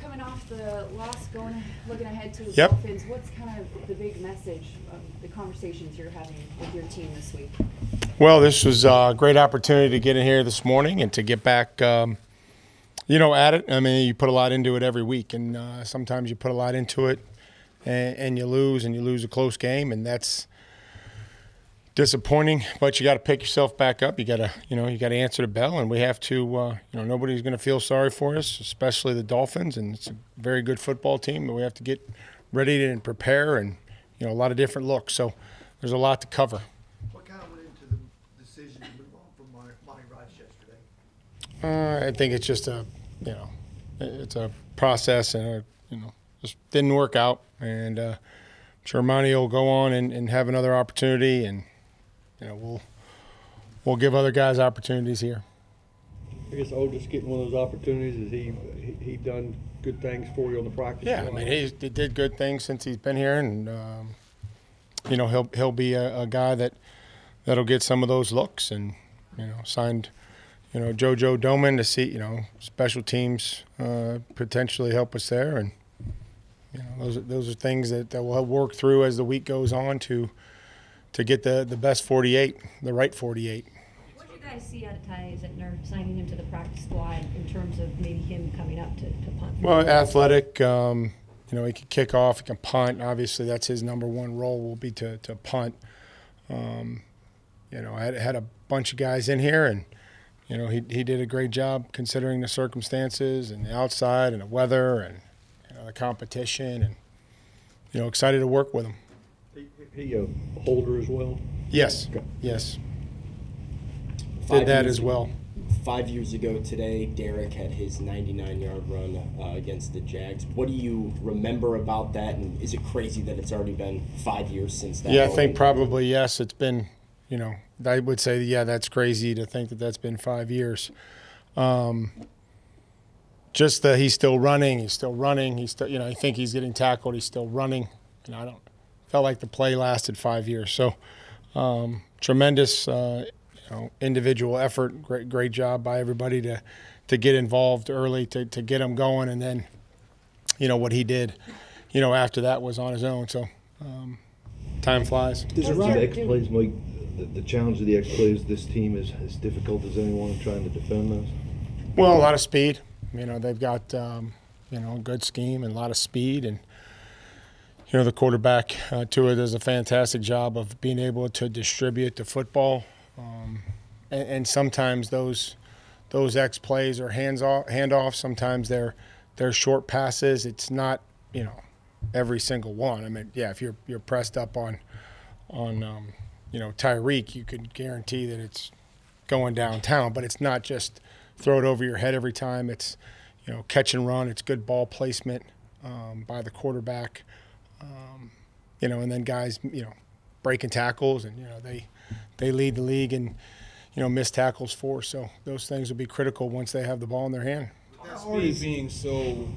coming off the loss, going, looking ahead to the Yep. Dolphins, what's kind of the big message, of the conversations you're having with your team this week? Well, this was a great opportunity to get in here this morning and to get back, um, you know, at it. I mean, you put a lot into it every week, and uh, sometimes you put a lot into it, and, and you lose, and you lose a close game, and that's disappointing. But you got to pick yourself back up. You got to, you know, you got to answer the bell, and we have to. Uh, you know, nobody's going to feel sorry for us, especially the Dolphins, and it's a very good football team. But we have to get ready and prepare, and you know, a lot of different looks. So there's a lot to cover. What kind of went into the decision to move on from Monty, Monty Rice yesterday? Uh, I think it's just a, you know, it's a process, and a, you know, just didn't work out. And uh, I'm sure Monty will go on and, and have another opportunity, and you know, we'll we'll give other guys opportunities here. I guess Otis getting one of those opportunities, is he, he, he done good things for you on the practice? Yeah, I mean, he's, he did good things since he's been here, and um, you know, he'll he'll be a, a guy that that'll get some of those looks, and you know, signed. You know, JoJo Domann to see, you know, special teams uh, potentially help us there, and you know, those are, those are things that, that we'll work through as the week goes on to to get the the best 48, the right 48. What do you guys see out of Ty Zentner signing him to the practice squad in terms of maybe him coming up to, to punt? Well, athletic. Um, you know, he can kick off. He can punt. Obviously, that's his number one role. Will be to to punt. Um, you know, I had, had a bunch of guys in here, and you know, he he did a great job considering the circumstances and the outside and the weather and you know, the competition, and you know, excited to work with him. He, a holder as well? Yes, Okay. yes, Five did that as well. Five years ago today, Derrick had his 99-yard run uh, against the Jags. What do you remember about that? And is it crazy that it's already been five years since that? Yeah, I think probably yes. It's been, you know, I would say yeah, that's crazy to think that that's been five years. Um, just that he's still running, he's still running, he's still, you know, I think he's getting tackled, he's still running, and I don't felt like the play lasted five years. So um, tremendous, uh, you know, individual effort. Great, great job by everybody to to get involved early to to get him going, and then, you know, what he did, you know, after that was on his own. So. Um, time flies. Does it run X plays, Mike? The, the challenge of the X plays, this team is as difficult as anyone trying to defend those. Well, a lot of speed. You know, they've got um, you know a good scheme and a lot of speed, and you know the quarterback uh, Tua does a fantastic job of being able to distribute the football, um, and, and sometimes those those X plays are hands off handoffs. Sometimes they're they're short passes. It's not you know every single one. I mean, yeah, if you're you're pressed up on on um, you know Tyreek, you could guarantee that it's going downtown, but it's not just throw it over your head every time. It's you know catch and run. It's good ball placement um, by the quarterback. Um, you know, and then guys, you know, breaking tackles, and you know they they lead the league in you know missed tackles for. So those things will be critical once they have the ball in their hand. That speed being so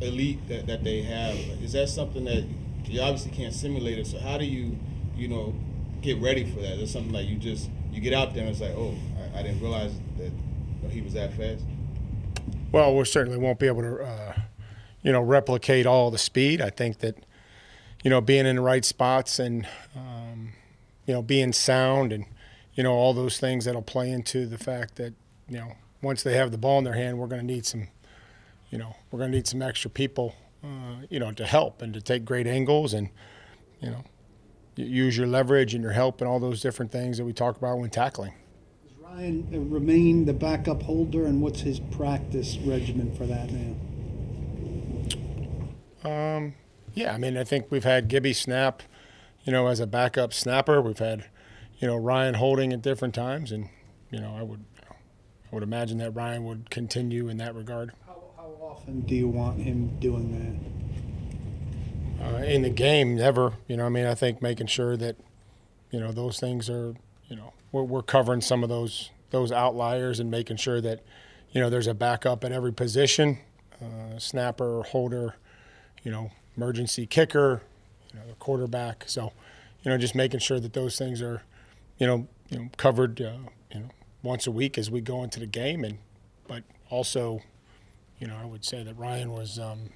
elite that, that they have, is that something that you obviously can't simulate it? So how do you, you know, get ready for that? Is it something like you just you get out there and it's like, oh, I, I didn't realize that you know, he was that fast. Well, we certainly won't be able to, uh, you know, replicate all the speed. I think that, you know, being in the right spots and, um, you know, being sound and, you know, all those things that'll play into the fact that, you know, once they have the ball in their hand, we're going to need some, you know, we're going to need some extra people, uh, you know, to help and to take great angles and, you know, use your leverage and your help and all those different things that we talk about when tackling. Does Ryan uh, remain the backup holder, and what's his practice regimen for that now? Um, yeah, I mean, I think we've had Gibby snap, you know, as a backup snapper. We've had, you know, Ryan holding at different times, and you know, I would, I would imagine that Ryan would continue in that regard. How, how often do you want him doing Uh, in the game, never. You know, I mean, I think making sure that, you know, those things are, you know, we're, we're covering some of those those outliers and making sure that, you know, there's a backup at every position, uh, snapper, holder, you know, emergency kicker, you know, the quarterback. So, you know, just making sure that those things are, you know, you know, covered, uh, you know, once a week as we go into the game, and but also, you know, I would say that Ryan was um,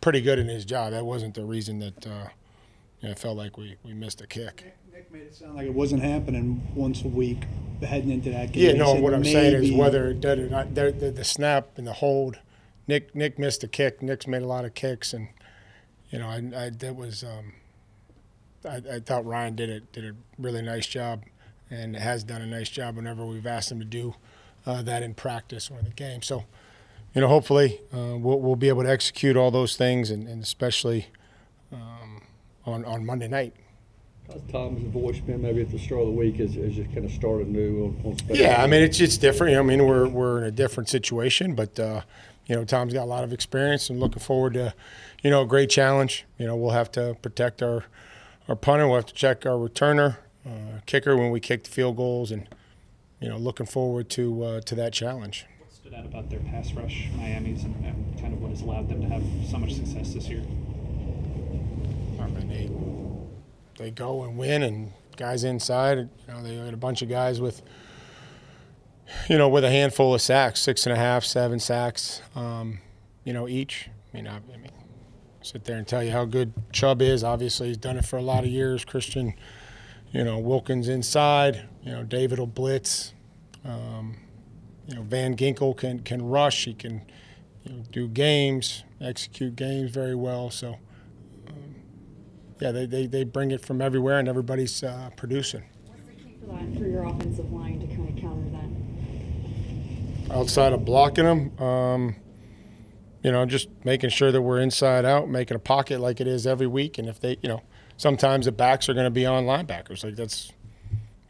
pretty good in his job. That wasn't the reason that uh, you know, it felt like we, we missed a kick. Nick made it sound like it wasn't happening once a week heading into that game. Yeah, no, what I'm saying is whether it did or not, the, the, the snap and the hold, Nick Nick missed a kick. Nick's made a lot of kicks, and you know, I, I that was, um, I, I thought Ryan did it did a really nice job, and has done a nice job whenever we've asked him to do uh, that in practice or in the game. So, you know, hopefully uh, we'll we'll be able to execute all those things, and, and especially um, on on Monday night. How's Tom's voice been maybe at the start of the week as, as you kind of started new on, on? Yeah, I mean it's it's different. I mean we're we're in a different situation, but uh, you know Tom's got a lot of experience and looking forward to, you know, a great challenge. You know, we'll have to protect our our punter. We'll have to check our returner, uh, kicker when we kick the field goals, and you know, looking forward to uh, to that challenge. What stood out about their pass rush, Miami's, and, and kind of what has allowed them to have so much success this year? I mean, they they go and win, and guys inside. You know, they had a bunch of guys with, you know, with a handful of sacks, six and a half, seven sacks, um, you know, each. I mean, I, I mean, sit there and tell you how good Chubb is. Obviously, he's done it for a lot of years. Christian, you know, Wilkins inside. You know, David will blitz. Um, you know, Van Ginkel can can rush. He can you know, do games, execute games very well. So yeah, they, they, they bring it from everywhere and everybody's uh, producing. What's the key for that, for your offensive line to that? Outside of blocking them, um, you know, just making sure that we're inside out, making a pocket like it is every week. And if they, you know, sometimes the backs are going to be on linebackers. Like that's,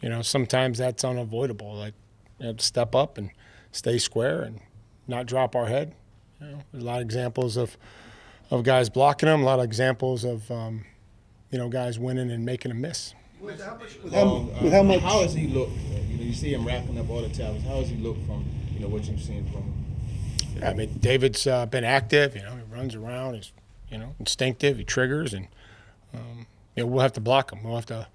you know, sometimes that's unavoidable. Like, you have to step up and stay square and not drop our head. You know, there's a lot of examples of, of guys blocking them, a lot of examples of, um, you know, guys winning and making a miss. With how much, with how- Um, with how much- How has he looked? You know, you see him racking up all the tackles. How has he looked from you know what you've seen from him? I mean, David's uh, been active. You know, he runs around. He's, you know, instinctive. He triggers, and um, you know, we'll have to block him. We'll have to,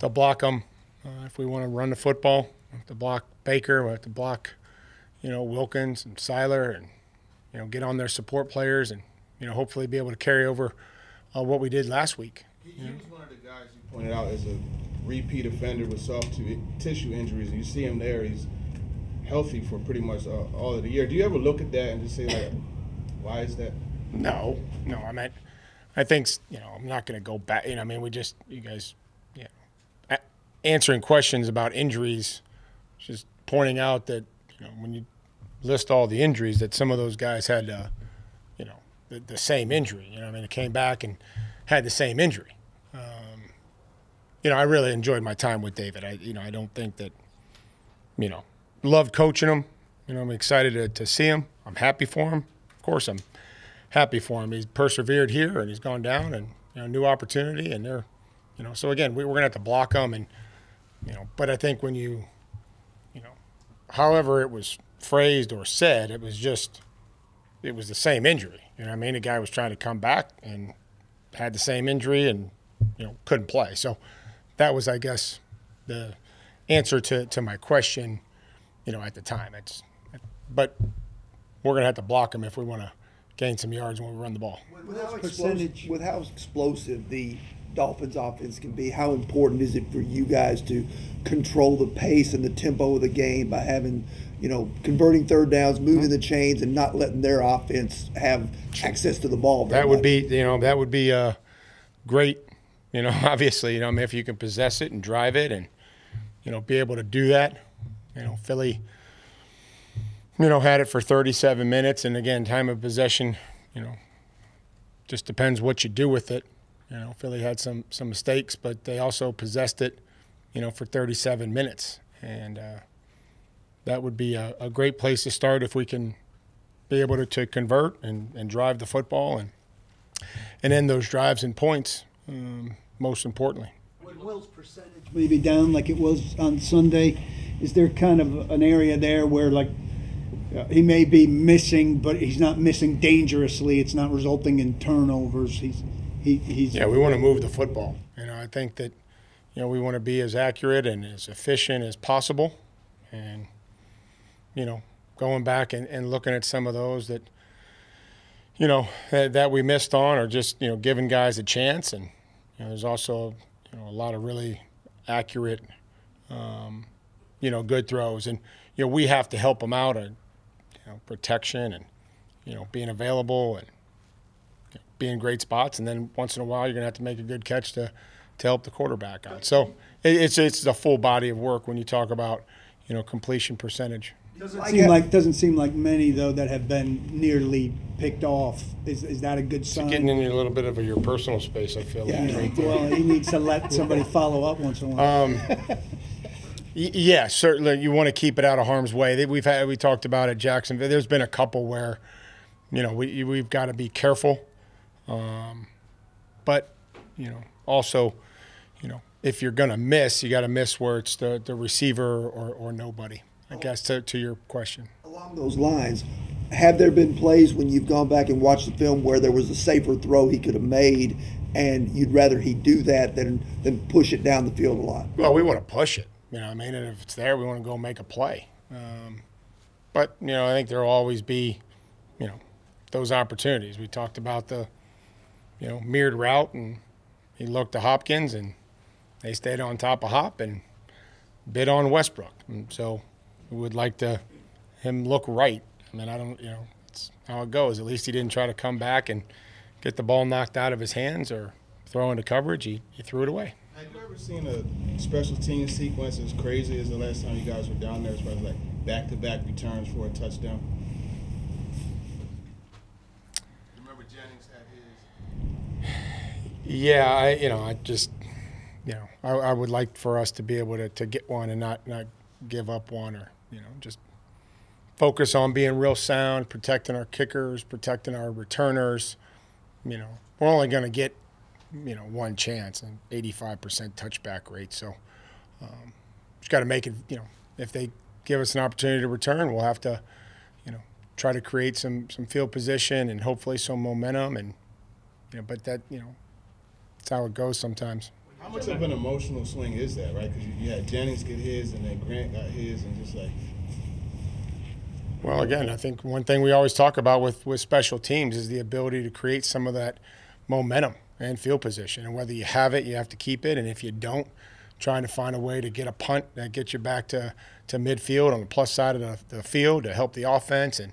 to block him uh, if we want to run the football. We'll have to block Baker. We'll have to block, you know, Wilkins and Sieler, and you know, get on their support players, and you know, hopefully be able to carry over uh, what we did last week. He, he was one of the guys you pointed out as a repeat offender with soft tissue injuries, and you see him there. He's healthy for pretty much uh, all of the year. Do you ever look at that and just say like, why is that? No, no. I mean, I think you know I'm not going to go back. You know, I mean, we just you guys, you know, a- answering questions about injuries, just pointing out that you know when you list all the injuries that some of those guys had, uh, you know, the, the same injury. You know, I mean, it came back and had the same injury. Um, you know, I really enjoyed my time with David. I, you know, I don't think that, you know, loved coaching him. You know, I'm excited to, to see him. I'm happy for him. Of course, I'm happy for him. He's persevered here and he's gone down and you know new opportunity and they're you know so again we, we're gonna have to block him and you know but I think when you you know however it was phrased or said it was just it was the same injury you know I mean the guy was trying to come back and had the same injury and you know couldn't play so that was I guess the answer to, to my question you know at the time it's but we're gonna have to block him if we want to gain some yards when we run the ball. with how explosive, with how explosive the Dolphins offense can be, how important is it for you guys to control the pace and the tempo of the game by having, you know, converting third downs, moving the chains, and not letting their offense have access to the ball? very That would much? be, you know, that would be uh, great. You know, obviously, you know, I mean, if you can possess it and drive it, and you know, be able to do that. You know, Philly, you know, had it for 37 minutes, and again, time of possession, you know, just depends what you do with it. You know, Philly had some some mistakes, but they also possessed it, you know, for 37 minutes, and uh, that would be a, a great place to start if we can be able to, to convert and, and drive the football and and end those drives and points. Um, most importantly, Will's percentage maybe down like it was on Sunday, is there kind of an area there where like uh, he may be missing, but he's not missing dangerously. It's not resulting in turnovers. He's he, he's yeah, we want to move the football. You know, I think that you know we want to be as accurate and as efficient as possible, and you know going back and, and looking at some of those that, you know, that, that we missed on, or just you know, giving guys a chance. And you know, there's also you know a lot of really accurate, um, you know, good throws, and you know, we have to help them out on you know, protection and you know, being available and you know, being in great spots. And then once in a while, you're gonna have to make a good catch to to help the quarterback out. So it, it's it's the full body of work when you talk about you know completion percentage. Doesn't Like seem a- like doesn't seem like many though that have been nearly picked off. Is is that a good sign? Getting in a little bit of your personal space, I feel like. yeah. right. Well, he needs to let somebody follow up once in a while. Um, y- yeah, certainly. You want to keep it out of harm's way. We've had we talked about at Jacksonville. There's been a couple where, you know, we we've got to be careful, um, but you know, also, you know, if you're gonna miss, you got to miss where it's the the receiver or or nobody. I guess to to your question. Along those lines, have there been plays when you've gone back and watched the film where there was a safer throw he could have made, and you'd rather he do that than than push it down the field a lot? Well, we want to push it. You know, I mean, if it's there, we want to go make a play. Um, but you know, I think there will always be, you know, those opportunities. We talked about the, you know, mirrored route, and he looked to Hopkins, and they stayed on top of Hop and bid on Westbrook. And so we would like to him look right. I mean, I don't, you know, it's how it goes. At least he didn't try to come back and get the ball knocked out of his hands or throw into coverage. He, he threw it away. Have you ever seen a special team sequence as crazy as the last time you guys were down there, as far as like back-to-back returns for a touchdown? Remember Jennings had his. Yeah, I you know I just you know I, I would like for us to be able to, to get one and not not give up one or you know just focus on being real sound, protecting our kickers, protecting our returners. You know we're only going to get you know one chance and 85% touchback rate, so um, just got to make it. You know if they give us an opportunity to return, we'll have to you know try to create some some field position and hopefully some momentum and you know but that you know it's how it goes sometimes. How much of an emotional swing is that, right? Because you, you had Jennings get his, and then Grant got his, and just like. Well, again, I think one thing we always talk about with, with special teams is the ability to create some of that momentum and field position. And whether you have it, you have to keep it. And if you don't, trying to find a way to get a punt that gets you back to, to midfield on the plus side of the, the field to help the offense. And,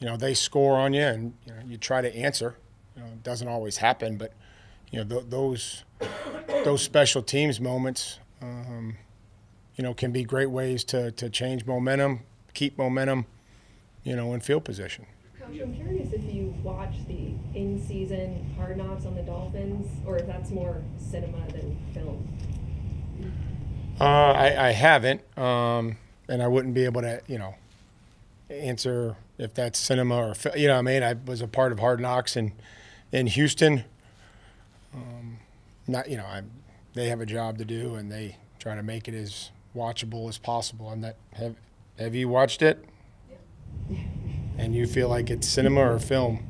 you know, they score on you and, you know, you try to answer. You know, it doesn't always happen, but, you know, th- those, those special teams moments, um, you know, can be great ways to, to change momentum, keep momentum, you know, in field position. Coach, I'm curious if you watch the in-season Hard Knocks on the Dolphins, or if that's more cinema than film. Uh, I, I haven't, um, and I wouldn't be able to, you know, answer if that's cinema or, you know, I mean, I was a part of Hard Knocks in in Houston. Um, not, you know, I'm, they have a job to do, and they try to make it as watchable as possible. And that have have you watched it? And you feel like it's cinema or film?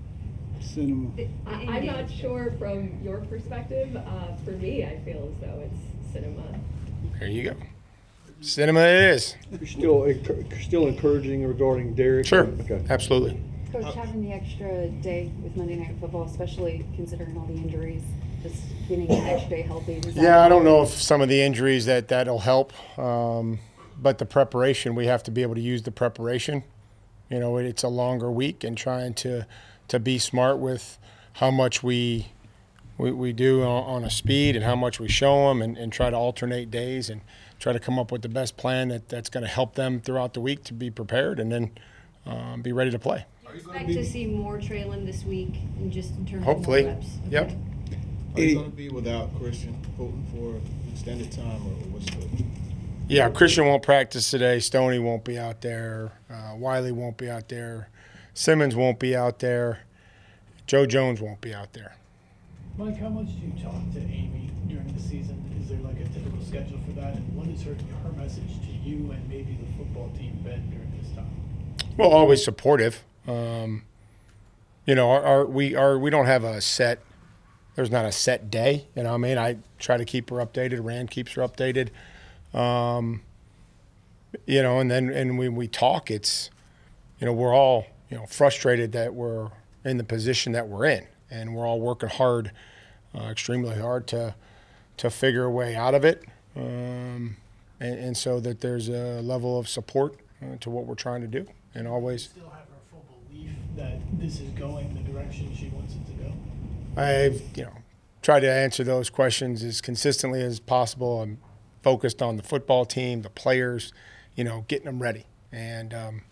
Cinema. I, I'm not sure from your perspective. Uh, for me, I feel as though it's cinema. There you go. Cinema it is. You're still, encour- still encouraging regarding Derrick? Sure. Okay. Absolutely. Coach, having the extra day with Monday Night Football, especially considering all the injuries, just getting an extra day healthy. Yeah, I don't know if some of the injuries that that'll help, um, but the preparation we have to be able to use the preparation. You know, it's a longer week, and trying to to be smart with how much we we, we do on, on a speed and how much we show them, and, and try to alternate days and try to come up with the best plan that, that's going to help them throughout the week to be prepared and then um, be ready to play. Expect to see more Treylon this week, and just in terms Hopefully. of more reps. Yep. Okay. Are you going to be without Kristian Fulton for extended time, or what's the? Yeah, Kristian won't practice today. Stoney won't be out there. Uh, Wiley won't be out there. Simmons won't be out there. Joe Jones won't be out there. Mike, how much do you talk to Amy during the season? Is there like a typical schedule for that? And what has her, her message to you and maybe the football team been during this time? Well, always supportive. Um, you know, our, our we are we don't have a set. There's not a set day. You know, what I mean, I try to keep her updated. Rand keeps her updated. Um, you know, and then and when we talk, it's you know, we're all, you know, frustrated that we're in the position that we're in, and we're all working hard, uh, extremely hard to to figure a way out of it, um, and, and so that there's a level of support uh, to what we're trying to do, and always. Still have her full belief that this is going the direction she wants it to go. I've, you know, tried to answer those questions as consistently as possible. I'm focused on the football team, the players, you know, getting them ready, and um,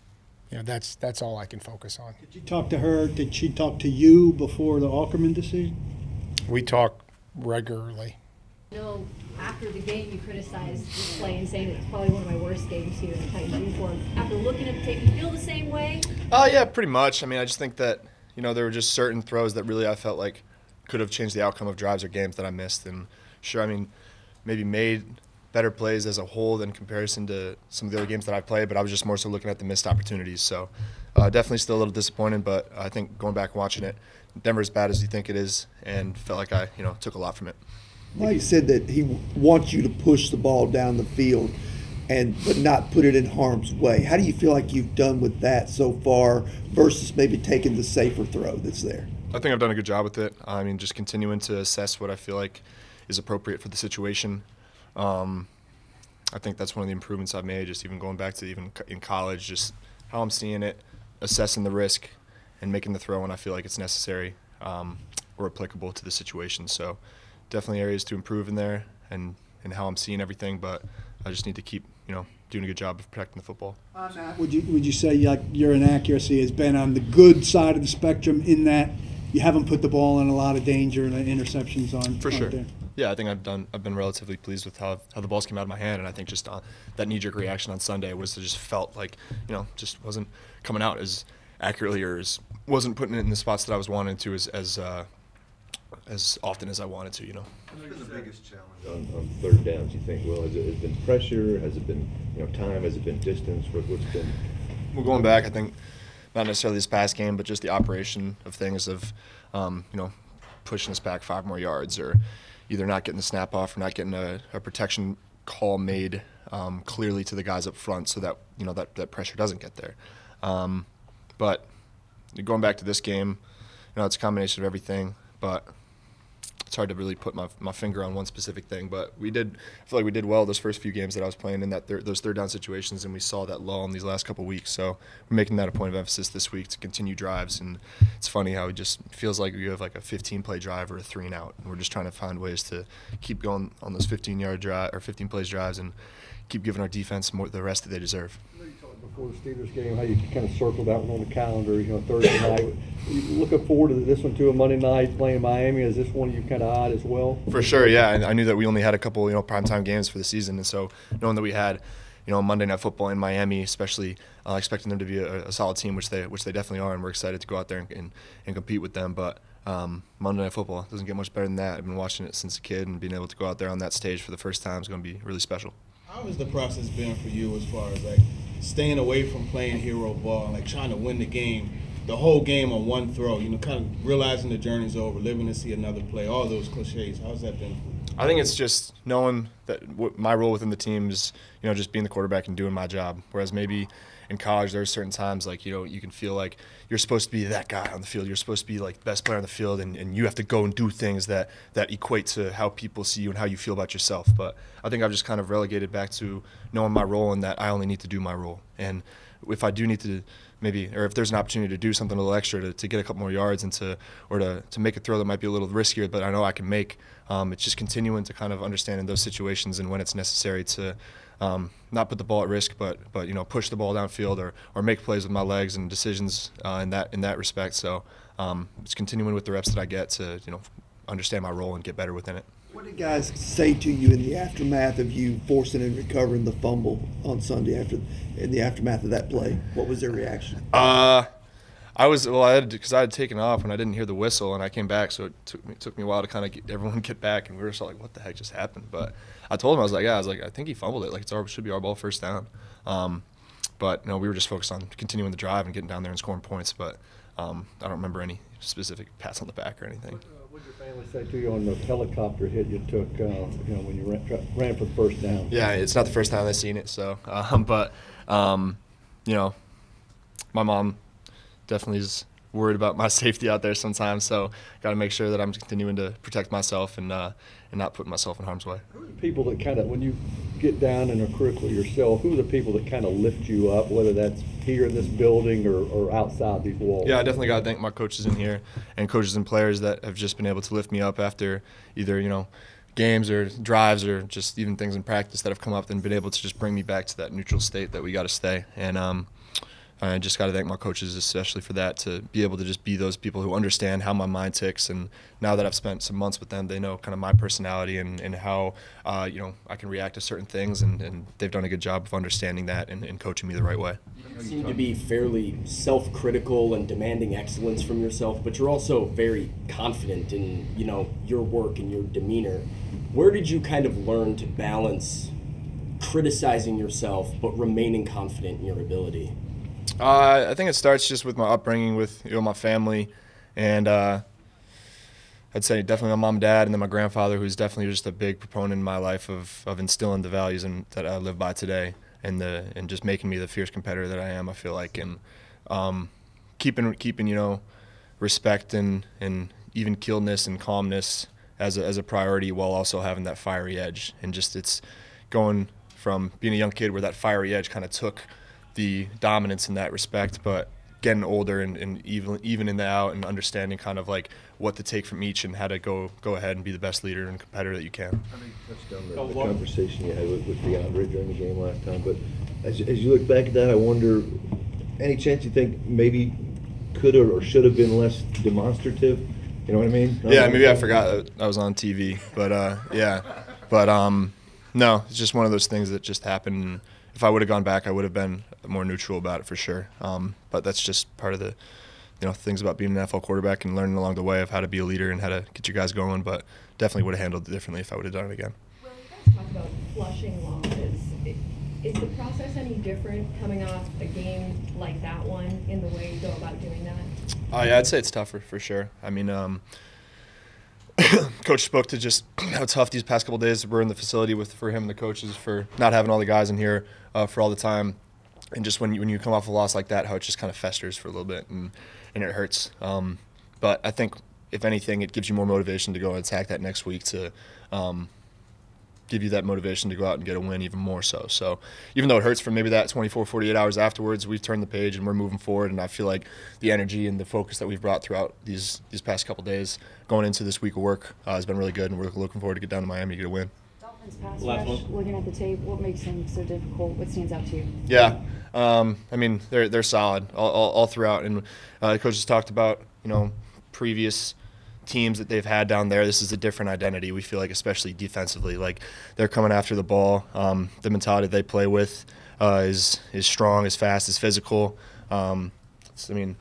you know that's that's all I can focus on. Did you talk to her? Did she talk to you before the Aukerman decision? We talk regularly. You know, after the game, you criticized the play and saying it's probably one of my worst games here in the Titans uniform. After looking at the tape, you feel the same way? Uh, yeah, pretty much. I mean, I just think that you know there were just certain throws that really I felt like could have changed the outcome of drives or games that I missed. And sure, I mean, maybe made better plays as a whole than comparison to some of the other games that I've played, but I was just more so looking at the missed opportunities. So uh, definitely still a little disappointed, but I think going back and watching it, Denver as bad as you think it is, and felt like I you know took a lot from it. Mike said that he wants you to push the ball down the field, and but not put it in harm's way. How do you feel like you've done with that so far versus maybe taking the safer throw that's there? I think I've done a good job with it. I mean, just continuing to assess what I feel like is appropriate for the situation. Um, I think that's one of the improvements I've made. Just even going back to even in college, just how I'm seeing it, assessing the risk, and making the throw when I feel like it's necessary um, or applicable to the situation. So definitely areas to improve in there, and and how I'm seeing everything. But I just need to keep you know doing a good job of protecting the football. Would you would you say like your inaccuracy has been on the good side of the spectrum in that you haven't put the ball in a lot of danger and interceptions on For sure. there? Yeah, I think I've done. I've been relatively pleased with how how the balls came out of my hand, and I think just uh, that knee jerk reaction on Sunday was just felt like you know just wasn't coming out as accurately or as wasn't putting it in the spots that I was wanting to as as uh, as often as I wanted to. You know. What's been the biggest challenge on, on third downs, you think, Well, Has it, has it been pressure? Has it been, you know, time? Has it been distance? What, what's been? Well, going back, I think not necessarily this past game, but just the operation of things of, um, you know, pushing us back five more yards or either not getting the snap off or not getting a, a protection call made um, clearly to the guys up front so that, you know, that, that pressure doesn't get there. Um, but going back to this game, you know, it's a combination of everything, but it's hard to really put my, my finger on one specific thing, but we did. I feel like we did well those first few games that I was playing in that thir- those third down situations, and we saw that lull in these last couple weeks. So we're making that a point of emphasis this week to continue drives. And it's funny how it just feels like you have like a 15 play drive or a three and out, and we're just trying to find ways to keep going on those 15 yard drive or 15 plays drives and keep giving our defense more the rest that they deserve. Before the Steelers game, how you kind of circled that one on the calendar, you know, Thursday night. You looking forward to this one too, a Monday night playing Miami. Is this one you kind of eyed as well? For sure, yeah. I, I knew that we only had a couple, you know, primetime games for the season, and so knowing that we had, you know, Monday Night Football in Miami, especially uh, expecting them to be a, a solid team, which they which they definitely are, and we're excited to go out there and, and, and compete with them. But um, Monday Night Football doesn't get much better than that. I've been watching it since a kid, and being able to go out there on that stage for the first time is going to be really special. How has the process been for you as far as like staying away from playing hero ball like trying to win the game, the whole game on one throw? You know, kind of realizing the journey's over, living to see another play, all those cliches. How's that been? I think it's just knowing that my role within the team is, you know, just being the quarterback and doing my job. Whereas maybe in college, there are certain times like, you know, you can feel like you're supposed to be that guy on the field. You're supposed to be like the best player on the field, and, and you have to go and do things that, that equate to how people see you and how you feel about yourself. But I think I've just kind of relegated back to knowing my role and that I only need to do my role. And if I do need to maybe or if there's an opportunity to do something a little extra to, to get a couple more yards and to or to, to make a throw that might be a little riskier but I know I can make um, it's just continuing to kind of understand in those situations and when it's necessary to um, not put the ball at risk but but you know push the ball downfield or, or make plays with my legs and decisions uh, in that in that respect so um, it's continuing with the reps that I get to you know understand my role and get better within it. What did guys say to you in the aftermath of you forcing and recovering the fumble on Sunday after in the aftermath of that play? What was their reaction? Uh, I was well. I had because I had taken off and I didn't hear the whistle, and I came back, so it took me took me a while to kind of get everyone get back, and we were just like, "What the heck just happened?" But I told him I was like, "Yeah, I was like, I think he fumbled it. Like it's our should be our ball first down." Um, but no, we were just focused on continuing the drive and getting down there and scoring points. But um, I don't remember any specific pats on the back or anything. What did your family say to you on the helicopter hit you took, uh, you know, when you ran, ran for the first down? Yeah, it's not the first time they've seen it. So, um, but um, you know, my mom definitely is worried about my safety out there sometimes. So got to make sure that I'm continuing to protect myself and uh, and not putting myself in harm's way. Who are the people that kind of, when you get down in a critical yourself, who are the people that kind of lift you up, whether that's here in this building or, or outside these walls? Yeah, I definitely got to thank my coaches in here and coaches and players that have just been able to lift me up after either you know games or drives or just even things in practice that have come up and been able to just bring me back to that neutral state that we got to stay. And um, I just got to thank my coaches, especially for that, to be able to just be those people who understand how my mind ticks. And now that I've spent some months with them, they know kind of my personality and, and how uh, you know I can react to certain things, and, and they've done a good job of understanding that and, and coaching me the right way. You seem to be fairly self-critical and demanding excellence from yourself, but you're also very confident in you know your work and your demeanor. Where did you kind of learn to balance criticizing yourself but remaining confident in your ability? Uh, I think it starts just with my upbringing with you know my family, and uh, I'd say definitely my mom and dad, and then my grandfather, who's definitely just a big proponent in my life of, of instilling the values and that I live by today, and the and just making me the fierce competitor that I am. I feel like and um, keeping keeping you know respect and and even keelness and calmness as a, as a priority while also having that fiery edge and just it's going from being a young kid where that fiery edge kind of took the dominance in that respect, but getting older and, and even even in the out and understanding kind of like what to take from each and how to go go ahead and be the best leader and competitor that you can. i touched on the, the conversation you had with, with DeAndre during the game last time, but as, as you look back at that, I wonder, any chance you think maybe could or, or should have been less demonstrative? You know what I mean? Yeah, maybe I forgot that I was on TV, but uh, yeah, but um, no, it's just one of those things that just happened. If I would have gone back, I would have been more neutral about it for sure. Um, but that's just part of the, you know, things about being an NFL quarterback and learning along the way of how to be a leader and how to get you guys going. But definitely would have handled it differently if I would have done it again. Well, you guys talk about flushing losses. Is the process any different coming off a game like that one in the way you go about doing that? Uh, yeah, I'd say it's tougher for sure. I mean, um, coach spoke to just how tough these past couple days were in the facility with for him and the coaches for not having all the guys in here uh, for all the time, and just when you, when you come off a loss like that, how it just kind of festers for a little bit and and it hurts. Um, but I think if anything, it gives you more motivation to go and attack that next week to. Um, give you that motivation to go out and get a win even more so. So even though it hurts for maybe that 24, 48 hours afterwards, we've turned the page and we're moving forward. And I feel like the energy and the focus that we've brought throughout these these past couple days going into this week of work uh, has been really good. And we're looking forward to get down to Miami to get a win. Dolphins pass Last rush, one. looking at the tape, what makes them so difficult? What stands out to you? Yeah, um, I mean they're they're solid all, all, all throughout, and uh, the coaches talked about you know previous teams that they've had down there. This is a different identity. We feel like, especially defensively, like they're coming after the ball. Um, the mentality they play with uh, is is strong, is fast, is physical. Um, it's- I mean,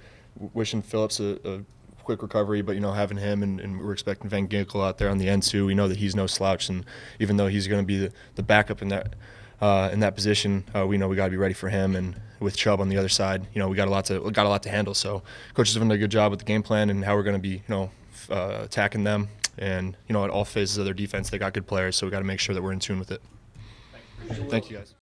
wishing Phillips a, a quick recovery, but you know, having him and, and we're expecting Van Ginkel out there on the end too. We know that he's no slouch, and even though he's going to be the, the backup in that uh, in that position, uh, we know we got to be ready for him. And with Chubb on the other side, you know, we got a lot to got a lot to handle. So, coaches have done a good job with the game plan and how we're going to be, you know, uh, attacking them. And you know, at all phases of their defense, they got good players, so we got to make sure that we're in tune with it. Thank you, guys.